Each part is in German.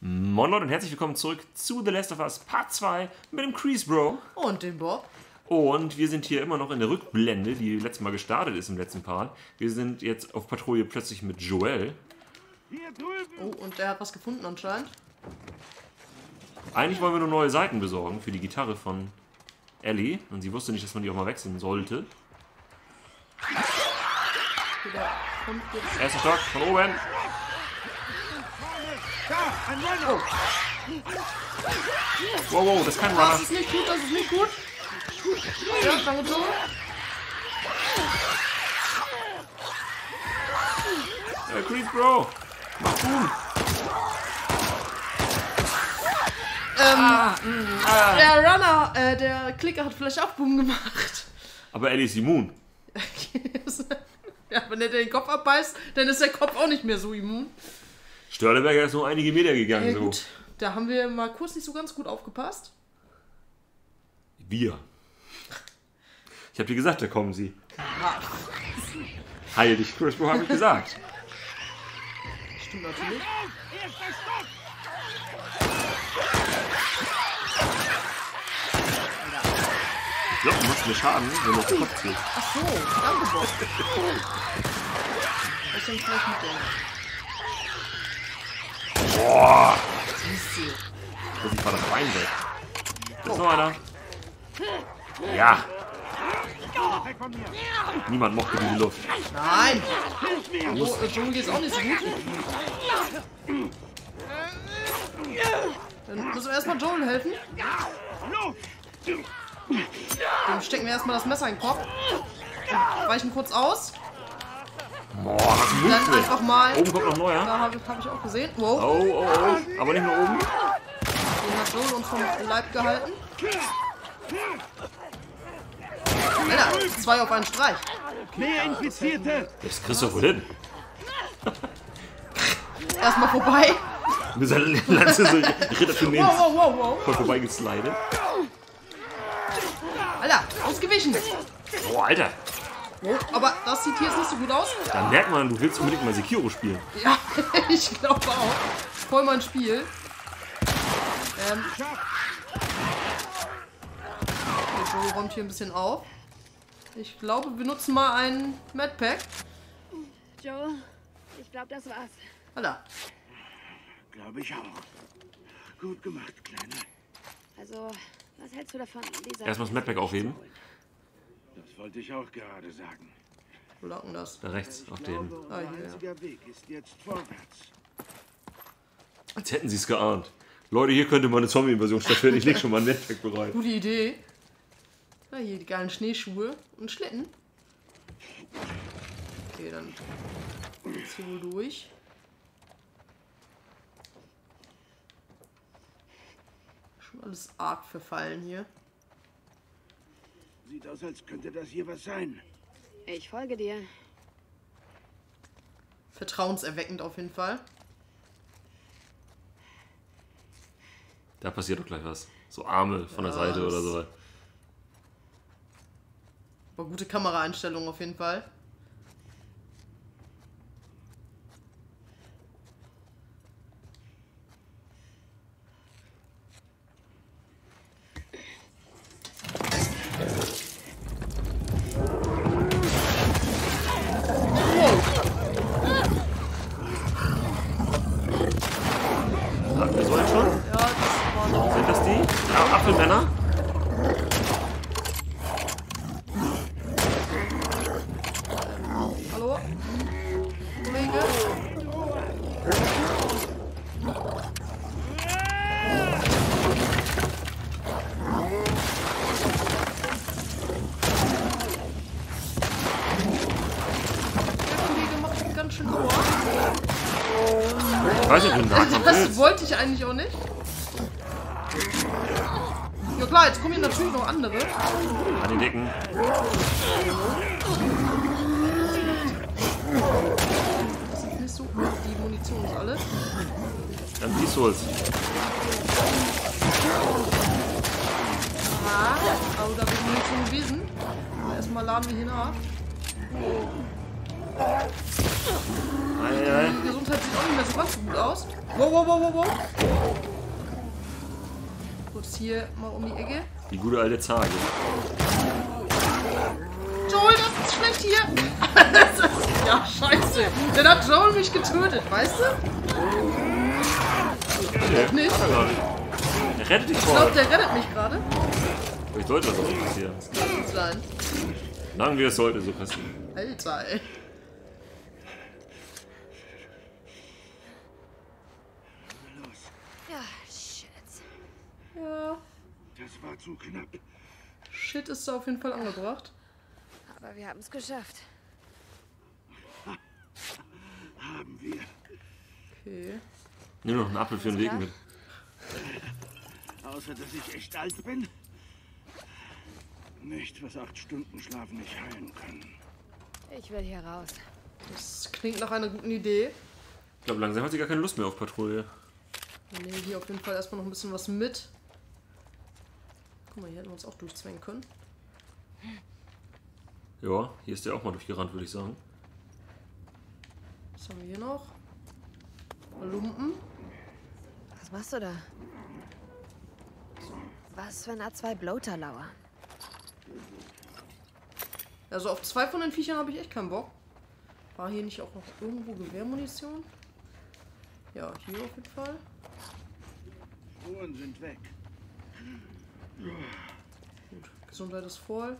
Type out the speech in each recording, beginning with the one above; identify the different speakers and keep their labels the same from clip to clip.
Speaker 1: Moin Leute und herzlich willkommen zurück zu The Last of Us Part 2 mit dem Crease Bro.
Speaker 2: Und den Bob.
Speaker 1: Und wir sind hier immer noch in der Rückblende, die letztes Mal gestartet ist im letzten Part. Wir sind jetzt auf Patrouille plötzlich mit Joel.
Speaker 2: Oh, und der hat was gefunden anscheinend.
Speaker 1: Eigentlich wollen wir nur neue Seiten besorgen für die Gitarre von Ellie. Und sie wusste nicht, dass man die auch mal wechseln sollte. Erster Stock von oben.
Speaker 2: Oh,
Speaker 1: Wow, wow, das ist kein
Speaker 2: das
Speaker 1: Runner.
Speaker 2: ist nicht gut, das ist nicht gut. Ja, danke Joe.
Speaker 1: Äh, Crease Bro. Mach Boom.
Speaker 2: Ähm, der Runner, äh, der Klicker hat vielleicht auch Boom gemacht.
Speaker 1: Aber Ellie ist immun.
Speaker 2: ja, wenn er den Kopf abbeißt, dann ist der Kopf auch nicht mehr so immun.
Speaker 1: Störleberger ist nur einige Meter gegangen.
Speaker 2: Ja,
Speaker 1: so.
Speaker 2: gut. Da haben wir mal kurz nicht so ganz gut aufgepasst.
Speaker 1: Wir. Ich hab dir gesagt, da kommen sie. Heil dich, Chris Bro, hab ich gesagt.
Speaker 2: stimmt natürlich.
Speaker 1: Ja, du machst mir Schaden, wenn du auf den Kopf ziehst.
Speaker 2: Ach so, danke Bob. Was denn vielleicht mit dem?
Speaker 1: Boah!
Speaker 2: Siehst.
Speaker 1: Das war das Bein weg. Da ist noch einer. Ja. Niemand mochte diese Luft.
Speaker 2: Nein! Äh, Joel geht's auch nicht so gut. Dann müssen wir erstmal Joel helfen. Dem stecken wir erstmal das Messer in den Kopf. Weichen kurz aus.
Speaker 1: Boah, was ein
Speaker 2: Dann einfach mal.
Speaker 1: Oben kommt noch ein neuer.
Speaker 2: Da habe hab ich auch gesehen. Wow,
Speaker 1: Oh, oh, oh. Aber nicht nur oben.
Speaker 2: den hat Joel uns vom Leib gehalten. Alter, zwei auf einen Streich.
Speaker 3: Mehr Infizierte!
Speaker 1: Das kriegst du wohl hin.
Speaker 2: Erstmal vorbei.
Speaker 1: Mit seiner Lanze so Ritter für den
Speaker 2: Wow, wow, wow, wow.
Speaker 1: voll vorbeigeslidet.
Speaker 2: Alter, ausgewichen.
Speaker 1: Boah, Alter.
Speaker 2: Oh, aber das sieht hier jetzt nicht so gut aus.
Speaker 1: Da merkt man, du willst unbedingt mal Sekiro spielen.
Speaker 2: Ja, ich glaube auch. Voll mein Spiel. Ähm. Okay, Joe räumt hier ein bisschen auf. Ich glaube, wir nutzen mal ein Madpack.
Speaker 4: Joe, ich glaube, das war's.
Speaker 2: Alter,
Speaker 3: Glaube ich auch. Gut gemacht, Kleiner.
Speaker 4: Also, was hältst du davon.
Speaker 1: Erstmal das Madpack aufheben.
Speaker 3: Das wollte ich auch gerade sagen.
Speaker 2: wo lag denn das?
Speaker 1: Da rechts, auf den.
Speaker 3: Unser
Speaker 2: Ah, hier, ja.
Speaker 3: einziger Weg ist jetzt vorwärts.
Speaker 1: Als hätten sie es geahnt. Leute, hier könnte mal eine Zombie-Invasion stattfinden. Ich leg schon mal ein Netzwerk bereit.
Speaker 2: Gute Idee. Na, hier die geilen Schneeschuhe und Schlitten. Okay, dann geht's hier wohl durch. Schon alles arg verfallen hier.
Speaker 3: Sieht aus, als könnte das hier was sein.
Speaker 4: Ich folge dir.
Speaker 2: Vertrauenserweckend auf jeden Fall.
Speaker 1: Da passiert doch gleich was. So Arme von der
Speaker 2: Ja,
Speaker 1: Seite
Speaker 2: das-
Speaker 1: oder so.
Speaker 2: Aber gute Kameraeinstellung auf jeden Fall.
Speaker 1: Hatten wir so einen schon?
Speaker 2: Ja, das war
Speaker 1: Sind das die? Ah, Apfelmänner?
Speaker 2: Hallo? Kollege? Der Kollege Aua.
Speaker 1: Ich weiß nicht, wie du Nahkampf
Speaker 2: Das
Speaker 1: willst.
Speaker 2: wollte ich eigentlich auch nicht. Ja klar, jetzt kommen hier natürlich noch andere.
Speaker 1: An den Dicken.
Speaker 2: Das ist nicht so. Die Munition ist alle.
Speaker 1: Dann Pistols.
Speaker 2: Ah, aber da wird Munition gewesen. Erstmal laden wir hier nach.
Speaker 1: Ei, ei.
Speaker 2: Die Gesundheit sieht auch nicht mehr so ganz so gut aus. Wow, wow, wow, wow, wow. Kurz hier mal um die Ecke.
Speaker 1: Die gute alte Zage.
Speaker 2: Joel, das ist schlecht hier. Das ist, ja, scheiße. Dann hat Joel mich getötet, weißt du?
Speaker 1: Nee,
Speaker 2: nicht.
Speaker 1: hat er gar nicht. Er rettet dich
Speaker 2: Ich
Speaker 1: vor.
Speaker 2: glaube, der rettet mich gerade.
Speaker 1: Ich sollte das auch nicht passieren.
Speaker 2: Kann gut sein.
Speaker 1: Sagen wir, es sollte so passieren.
Speaker 2: Alter, ey.
Speaker 3: Los,
Speaker 4: Ja, shit.
Speaker 2: Ja,
Speaker 3: das war zu knapp.
Speaker 2: Shit ist da auf jeden Fall angebracht.
Speaker 4: Aber wir haben es geschafft.
Speaker 3: Haben wir.
Speaker 2: Okay.
Speaker 1: Nimm noch einen Apfel für den Weg mit.
Speaker 3: Außer, dass ich echt alt bin. Nichts, was acht Stunden Schlaf nicht heilen kann.
Speaker 4: Ich will hier raus.
Speaker 2: Das klingt nach einer guten Idee.
Speaker 1: Ich glaube, langsam hat sie gar keine Lust mehr auf Patrouille.
Speaker 2: Wir nehmen hier auf jeden Fall erstmal noch ein bisschen was mit. Guck mal, hier hätten wir uns auch durchzwängen können.
Speaker 1: Ja, hier ist der auch mal durchgerannt, würde ich sagen.
Speaker 2: Was haben wir hier noch? Lumpen.
Speaker 4: Was machst du da? Was für ein A2 Bloater lauer?
Speaker 2: Also auf zwei von den Viechern habe ich echt keinen Bock. War hier nicht auch noch irgendwo Gewehrmunition? Ja, hier auf jeden Fall.
Speaker 3: Spuren sind weg.
Speaker 2: Gut, Gesundheit ist voll.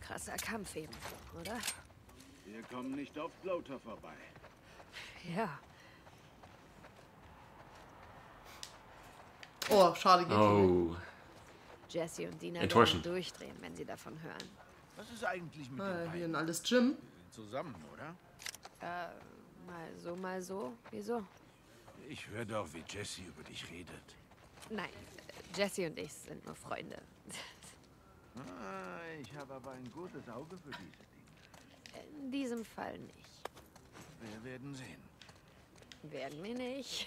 Speaker 4: Krasser Kampf eben, oder?
Speaker 3: Wir kommen nicht auf Bloater vorbei.
Speaker 4: Ja.
Speaker 2: Oh, schade geht.
Speaker 1: Oh.
Speaker 4: Jesse und Dina werden durchdrehen, wenn sie davon hören.
Speaker 3: Was ist eigentlich mit
Speaker 2: Ah, hier
Speaker 3: beiden
Speaker 2: ein alles Gym.
Speaker 3: zusammen, oder?
Speaker 4: Mal so, mal so. Wieso?
Speaker 3: Ich höre doch, wie Jesse über dich redet.
Speaker 4: Nein, Jesse und ich sind nur Freunde.
Speaker 3: Ah, ich habe aber ein gutes Auge für diese Dinge.
Speaker 4: In diesem Fall nicht.
Speaker 3: Wir werden sehen.
Speaker 4: Werden wir nicht.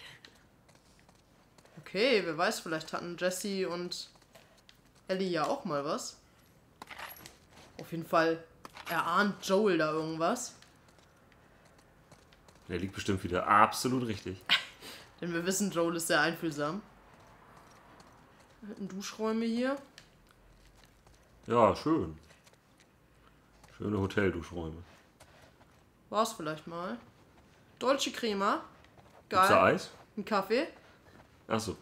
Speaker 2: Okay, wer weiß, vielleicht hatten Jesse und Ellie ja auch mal was. Auf jeden Fall erahnt Joel da irgendwas.
Speaker 1: Der liegt bestimmt wieder absolut richtig.
Speaker 2: Denn wir wissen, Joel ist sehr einfühlsam. Ein Duschräume hier.
Speaker 1: Ja, schön. Schöne Hotelduschräume.
Speaker 2: War's vielleicht mal. Deutsche Crema.
Speaker 1: Gibt's da
Speaker 2: Geil.
Speaker 1: Eis?
Speaker 2: Ein Kaffee.
Speaker 1: Achso.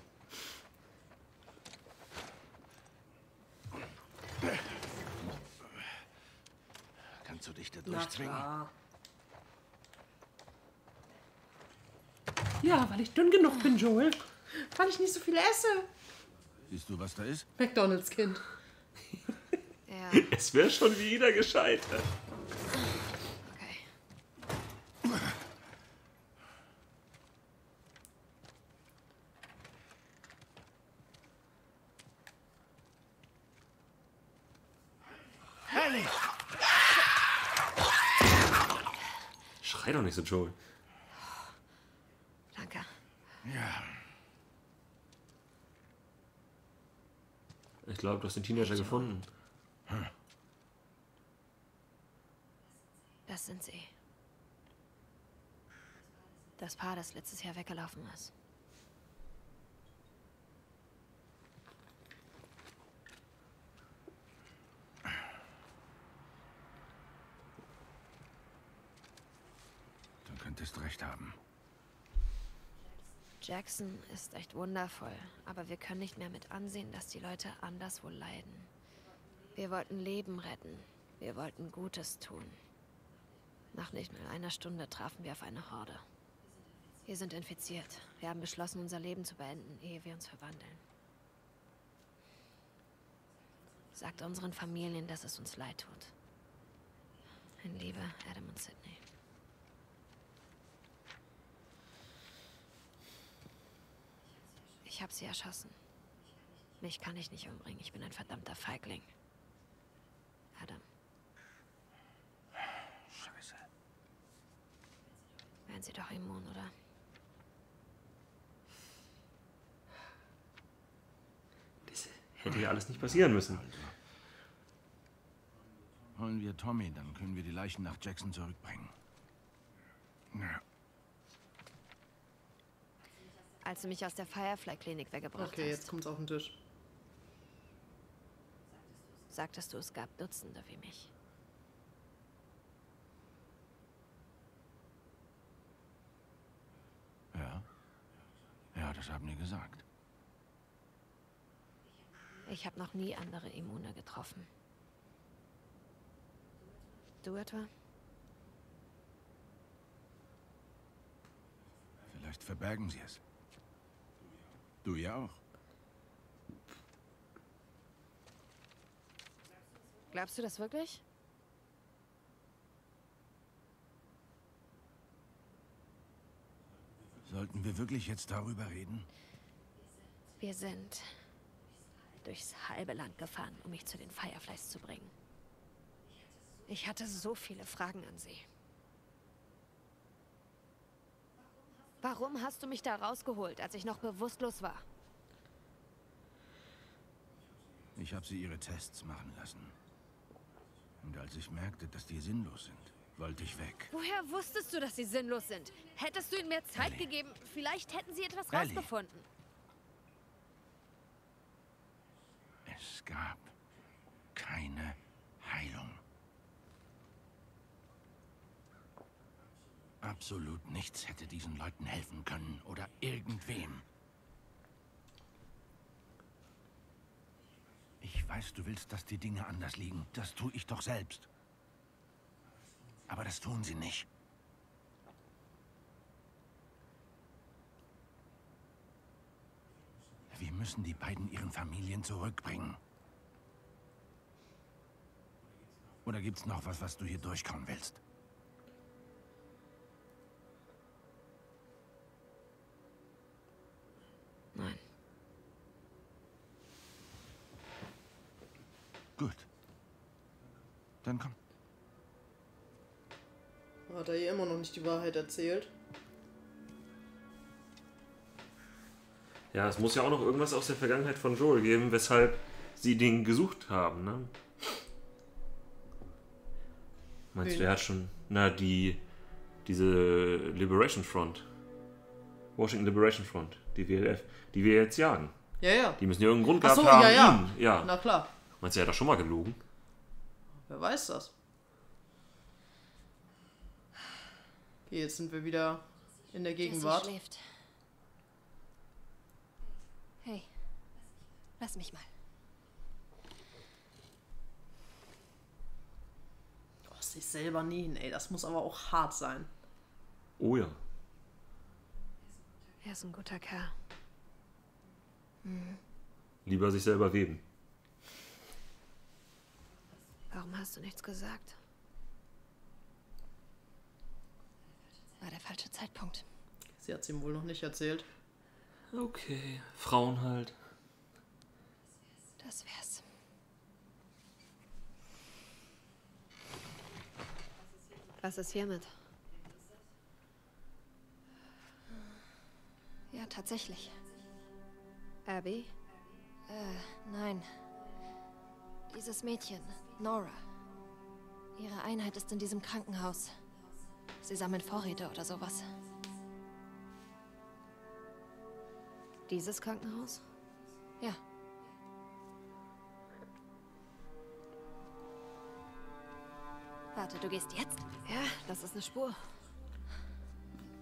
Speaker 3: Kannst du dich da
Speaker 2: Na
Speaker 3: durchzwingen?
Speaker 2: klar. Ja, weil ich dünn genug bin, Joel. Weil ich nicht so viel esse.
Speaker 3: Siehst du, was da ist?
Speaker 2: McDonalds Kind.
Speaker 4: Ja,
Speaker 1: Es wäre schon wieder gescheitert.
Speaker 4: okay.
Speaker 3: Herrlich!
Speaker 1: Schrei doch nicht so, Joel.
Speaker 4: Danke.
Speaker 3: Ja,
Speaker 1: Ich glaube, du hast den Teenager gefunden.
Speaker 4: Das sind sie. Das Paar, das letztes Jahr weggelaufen ist.
Speaker 3: du könntest recht haben.
Speaker 4: Jackson ist echt wundervoll, aber wir können nicht mehr mit ansehen, dass die Leute anderswo leiden. Wir wollten Leben retten. Wir wollten Gutes tun. Nach nicht mal einer Stunde trafen wir auf eine Horde. Wir sind infiziert. Wir haben beschlossen, unser Leben zu beenden, ehe wir uns verwandeln. Sagt unseren Familien, dass es uns leid tut. In Liebe, Adam und Sydney. Ich habe sie erschossen. Mich kann ich nicht umbringen. Ich bin ein verdammter Feigling. Adam,
Speaker 3: Scheiße.
Speaker 4: wären sie doch immun, oder?
Speaker 1: Das hätte ja alles nicht passieren müssen.
Speaker 3: Holen wir Tommy, dann können wir die Leichen nach Jackson zurückbringen. Ja.
Speaker 4: Als du mich aus der Firefly-Klinik weggebracht
Speaker 2: Okay, jetzt
Speaker 4: hast,
Speaker 2: kommt's auf den Tisch.
Speaker 4: sagtest du, es gab Dutzende wie mich.
Speaker 3: Ja. Ja, das haben die gesagt.
Speaker 4: Ich habe noch nie andere Immune getroffen. Du etwa?
Speaker 3: Vielleicht verbergen sie es. Du ja auch.
Speaker 4: Glaubst du das wirklich?
Speaker 3: Sollten wir wirklich jetzt darüber reden?
Speaker 4: Wir sind durchs halbe Land gefahren, um mich zu den Fireflies zu bringen. Ich hatte so viele Fragen an sie. Warum hast du mich da rausgeholt, als ich noch bewusstlos war?
Speaker 3: Ich habe sie ihre Tests machen lassen. Und als ich merkte, dass die sinnlos sind, wollte ich weg.
Speaker 4: Woher wusstest du, dass sie sinnlos sind? Hättest du ihnen mehr Zeit
Speaker 3: Ellie.
Speaker 4: gegeben, vielleicht hätten sie etwas
Speaker 3: Ellie.
Speaker 4: rausgefunden.
Speaker 3: Es gab keine Heilung. Absolut nichts hätte diesen Leuten helfen können oder irgendwem. Ich weiß, du willst, dass die Dinge anders liegen. Das tue ich doch selbst. Aber das tun sie nicht. Wir müssen die beiden ihren Familien zurückbringen. Oder gibt's noch was, was du hier durchkommen willst? Gut. Dann komm.
Speaker 2: Hat er ihr immer noch nicht die Wahrheit erzählt?
Speaker 1: Ja, es muss ja auch noch irgendwas aus der Vergangenheit von Joel geben, weshalb sie den gesucht haben, ne? Meinst du, er hat schon. Na, die. Diese Liberation Front. Washington Liberation Front, die WLF, die wir jetzt jagen.
Speaker 2: Ja, ja.
Speaker 1: Die müssen ja irgendeinen Grund
Speaker 2: Ach
Speaker 1: gehabt
Speaker 2: so,
Speaker 1: haben.
Speaker 2: ja, ja.
Speaker 1: ihn- ja.
Speaker 2: Na klar.
Speaker 1: Meinst du, er hat doch schon mal gelogen?
Speaker 2: Wer weiß das? Okay, jetzt sind wir wieder in der Gegenwart.
Speaker 5: Schläft. Hey, lass mich mal.
Speaker 2: Oh, sich selber nähen, ey. Das muss aber auch hart sein.
Speaker 1: Oh ja.
Speaker 4: Er ist ein guter Kerl.
Speaker 1: Lieber sich selber weben.
Speaker 4: Warum hast du nichts gesagt?
Speaker 5: War der falsche Zeitpunkt.
Speaker 2: Sie hat es ihm wohl noch nicht erzählt.
Speaker 1: Okay. Frauen halt.
Speaker 5: Das wär's.
Speaker 4: Was ist hiermit?
Speaker 5: Ja, tatsächlich.
Speaker 4: Abby?
Speaker 5: Äh, nein. Dieses Mädchen, Nora. Ihre Einheit ist in diesem Krankenhaus. Sie sammeln Vorräte oder sowas.
Speaker 4: Dieses Krankenhaus?
Speaker 5: Ja. Warte, du gehst jetzt?
Speaker 4: Ja, das ist eine Spur.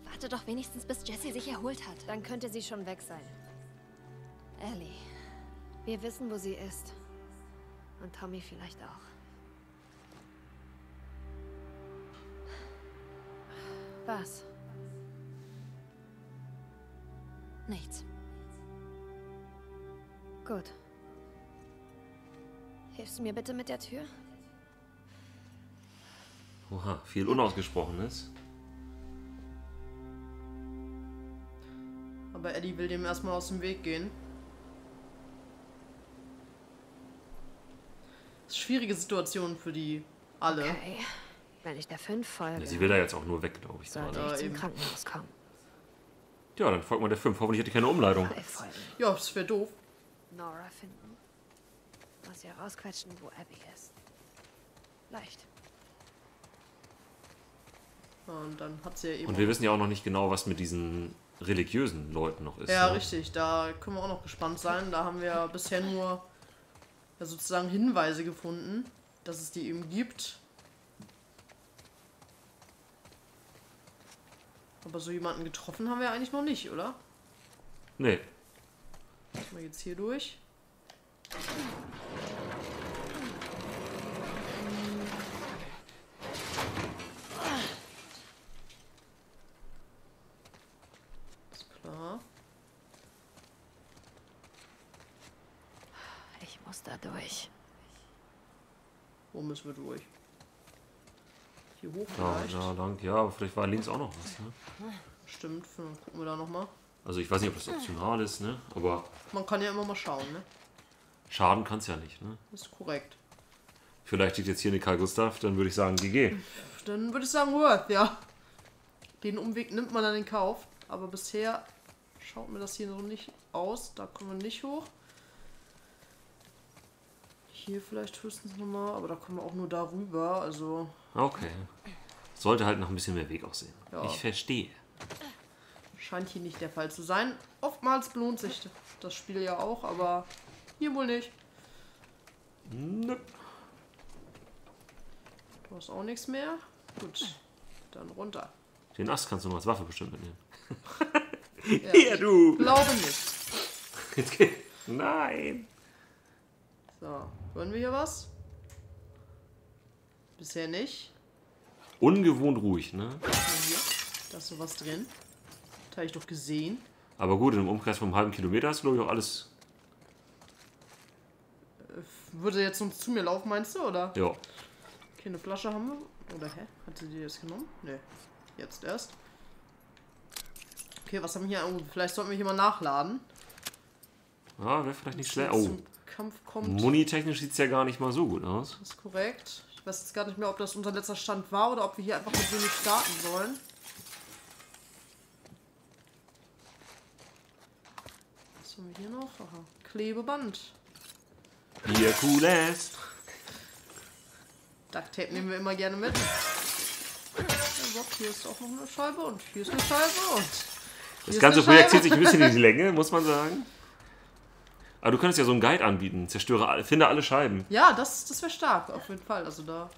Speaker 5: Warte doch wenigstens, bis Jessie sich erholt hat.
Speaker 4: Dann könnte sie schon weg sein.
Speaker 5: Ellie,
Speaker 4: Wir wissen, wo sie ist. Und Tommy vielleicht auch. Was?
Speaker 5: nichts.
Speaker 4: Gut. Hilfst du mir bitte mit der Tür?
Speaker 1: Oha, viel Unausgesprochenes.
Speaker 2: Aber Eddie will dem erstmal aus dem Weg gehen. Das ist eine schwierige Situation für die alle.
Speaker 4: Okay. Wenn ich der fünf folge,
Speaker 1: Sie will da jetzt auch nur weg, glaube ich.
Speaker 4: sollte
Speaker 1: gerade.
Speaker 2: Ja,
Speaker 4: ich zum. Krankenhaus kommen.
Speaker 1: Ja, dann folgt man der 5. Hoffentlich hat die keine Umleitung.
Speaker 2: Ja, das wäre doof.
Speaker 4: Nora finden. Muss ja rausquetschen, wo Abby ist. Leicht.
Speaker 2: Ja, und dann hat sie ja eben.
Speaker 1: Und wir wissen ja auch noch nicht genau, was mit diesen religiösen Leuten noch ist.
Speaker 2: ja,
Speaker 1: ne?
Speaker 2: richtig. Da können wir auch noch gespannt sein. Da haben wir bisher nur ja, sozusagen Hinweise gefunden, dass es die eben gibt. Aber so jemanden getroffen haben wir eigentlich noch nicht, oder?
Speaker 1: Nee.
Speaker 2: Wir jetzt hier durch. Ist klar.
Speaker 4: Ich muss da durch.
Speaker 2: Wo müssen wir durch? Hier hoch
Speaker 1: Ja,
Speaker 2: vielleicht?
Speaker 1: da lang. Ja, aber vielleicht war links auch noch was. Ne?
Speaker 2: Stimmt, dann gucken wir da nochmal.
Speaker 1: Also ich weiß nicht, ob das optional ist, ne? Aber
Speaker 2: Man kann ja immer mal schauen, ne?
Speaker 1: schaden kann es ja nicht, ne?
Speaker 2: Ist korrekt.
Speaker 1: Vielleicht liegt jetzt hier eine Karl Gustav, dann würde ich sagen GG.
Speaker 2: Dann würde ich sagen Worth, ja. Den Umweg nimmt man dann in Kauf. Aber bisher schaut mir das hier noch nicht aus. Da kommen wir nicht hoch. Hier vielleicht höchstens nochmal, aber da kommen wir auch nur darüber. Also,
Speaker 1: Okay. Sollte halt noch ein bisschen mehr Weg aussehen.
Speaker 2: Ja.
Speaker 1: Ich verstehe.
Speaker 2: scheint hier nicht der Fall zu sein. Oftmals belohnt sich das Spiel ja auch, aber hier wohl nicht.
Speaker 1: Nö.
Speaker 2: Du hast auch nichts mehr. Gut, dann runter.
Speaker 1: Den Ast kannst du noch als Waffe bestimmt mitnehmen.
Speaker 2: Ja,
Speaker 1: Hier, du!
Speaker 2: glaube nicht.
Speaker 1: Nein!
Speaker 2: So, hören wir hier was? Bisher nicht.
Speaker 1: Ungewohnt ruhig, ne?
Speaker 2: Hier? Da ist sowas drin. Das habe ich doch gesehen.
Speaker 1: Aber gut, im Umkreis vom halben Kilometer hast du, glaube ich, auch alles.
Speaker 2: Würde jetzt sonst zu mir laufen, meinst du, oder?
Speaker 1: Ja.
Speaker 2: Okay, eine Flasche haben wir. Oder hä? Hat sie die jetzt genommen? Ne. Jetzt erst. Okay, was haben wir hier? Oh, vielleicht sollten wir hier mal nachladen.
Speaker 1: Ja, wäre vielleicht nicht schlecht. Oh,
Speaker 2: zum Kampf kommt.
Speaker 1: Muni-technisch sieht es ja gar nicht mal so gut aus.
Speaker 2: Das ist korrekt. Ich weiß jetzt gar nicht mehr, ob das unser letzter Stand war oder ob wir hier einfach mit wenig starten sollen. Was haben wir hier noch? Aha. Klebeband.
Speaker 1: Hier cooles.
Speaker 2: Duct Tape nehmen wir immer gerne mit. Hier ist auch noch eine Scheibe und hier ist eine Scheibe und.
Speaker 1: Das
Speaker 2: ist
Speaker 1: ganze Projekt zieht sich ein bisschen in die Länge, muss man sagen. Aber du könntest ja so einen Guide anbieten. Zerstöre, finde alle Scheiben.
Speaker 2: Ja, das, das wäre stark, auf jeden Fall. Also da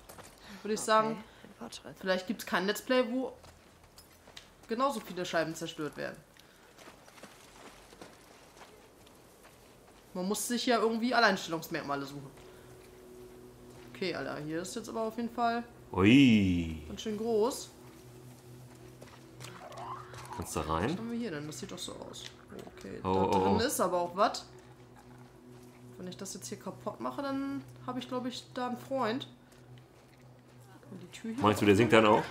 Speaker 2: würde ich sagen,
Speaker 4: Okay, Fortschritt.
Speaker 2: vielleicht gibt es kein Let's Play, wo genauso viele Scheiben zerstört werden. Man muss sich ja irgendwie Alleinstellungsmerkmale suchen. Okay, Alter, hier ist jetzt aber auf jeden Fall
Speaker 1: Ui.
Speaker 2: ganz schön groß.
Speaker 1: Kannst da
Speaker 2: Was
Speaker 1: rein?
Speaker 2: haben wir hier denn? Das sieht doch so aus. Okay,
Speaker 1: Oh,
Speaker 2: da
Speaker 1: oh,
Speaker 2: drin
Speaker 1: oh.
Speaker 2: ist aber auch was. Wenn ich das jetzt hier kaputt mache, dann habe ich, glaube ich, da einen Freund. Mal Die Tür hier.
Speaker 1: Meinst du, der singt dann auch?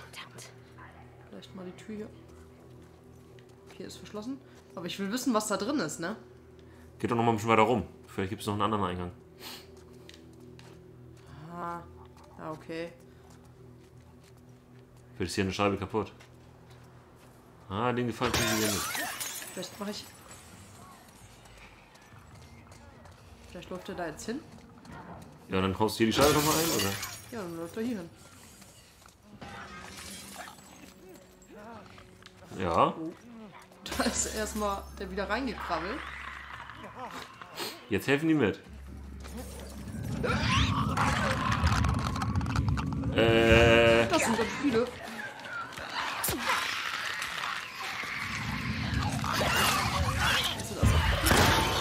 Speaker 2: Vielleicht mal die Tür hier. Okay, ist verschlossen. Aber ich will wissen, was da drin ist, ne?
Speaker 1: Geht doch noch mal ein bisschen weiter rum. Vielleicht gibt es noch einen anderen Eingang.
Speaker 2: Ah, ja, okay.
Speaker 1: Vielleicht ist hier eine Scheibe kaputt. Ah, den gefällt mir nicht.
Speaker 2: Vielleicht mache ich. Vielleicht läuft er da jetzt hin.
Speaker 1: Ja, dann haust du hier die Scheibe nochmal ein, oder?
Speaker 2: Ja, dann läuft er hier hin.
Speaker 1: Ja.
Speaker 2: Da ist erstmal der wieder reingekrabbelt.
Speaker 1: Jetzt helfen die mit. Äh,
Speaker 2: Das sind ganz viele.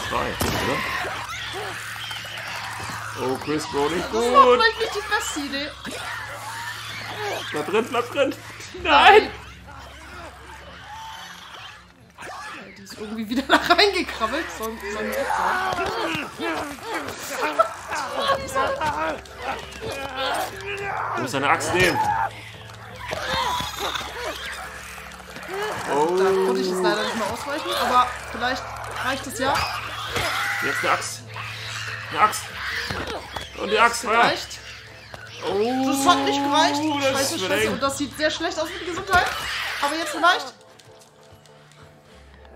Speaker 1: Zwei, oder? Oh, Chris Bro, nicht
Speaker 2: Das ist doch
Speaker 1: gut.
Speaker 2: vielleicht nicht die Idee.
Speaker 1: Bleib drin, bleib drin. Nein!
Speaker 2: Ja, Die ist irgendwie wieder da reingekrabbelt. Soll, soll nicht sein.
Speaker 1: Du musst deine Axt nehmen.
Speaker 2: Da
Speaker 1: Oh,
Speaker 2: konnte ich jetzt leider nicht mehr ausweichen, aber vielleicht reicht es ja.
Speaker 1: jetzt eine Axt. Eine Axt. Und die Axt, Feuer.
Speaker 2: Reicht.
Speaker 1: Oh,
Speaker 2: Das hat nicht gereicht.
Speaker 1: das
Speaker 2: Scheiße,
Speaker 1: ist
Speaker 2: scheiße. Und das sieht sehr schlecht aus mit der Gesundheit. Aber jetzt vielleicht.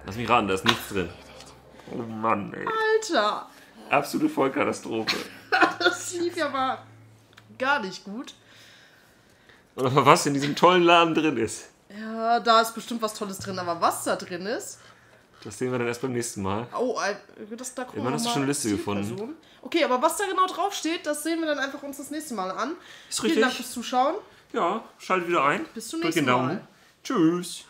Speaker 1: Lass mich raten, da ist nichts drin. Oh Mann, ey.
Speaker 2: Alter.
Speaker 1: Absolute Vollkatastrophe.
Speaker 2: Das lief ja mal gar nicht gut.
Speaker 1: Oder was in diesem tollen Laden drin ist.
Speaker 2: Ja, da ist bestimmt was Tolles drin, aber was da drin ist.
Speaker 1: Das sehen wir dann erst beim nächsten Mal.
Speaker 2: Oh, das da gucken
Speaker 1: Immerhin hast du
Speaker 2: mal
Speaker 1: schon eine Liste gefunden.
Speaker 2: Okay, aber was da genau draufsteht, das sehen wir dann einfach uns das nächste Mal an.
Speaker 1: Ist
Speaker 2: Vielen Dank
Speaker 1: richtig.
Speaker 2: fürs Zuschauen.
Speaker 1: Ja, schaltet wieder ein.
Speaker 2: Bis zum
Speaker 1: Drückt
Speaker 2: nächsten
Speaker 1: den Daumen.
Speaker 2: Mal.
Speaker 1: Tschüss.